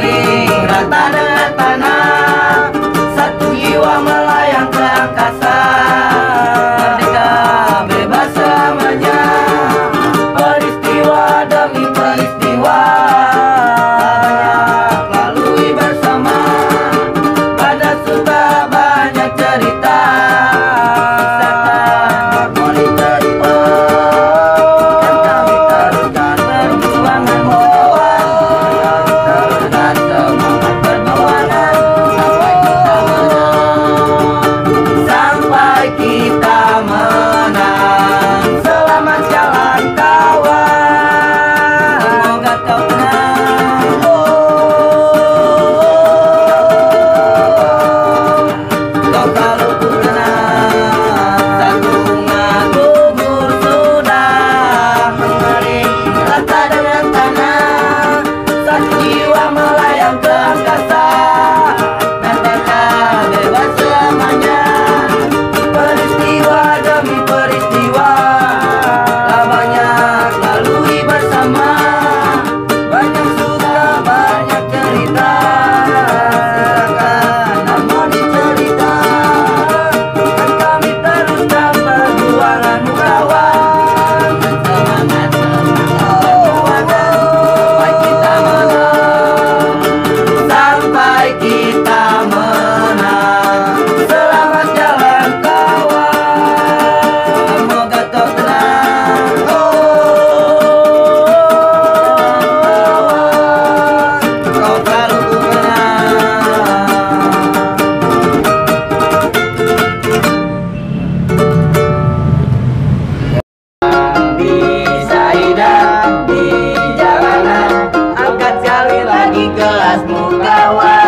Hare keep Now I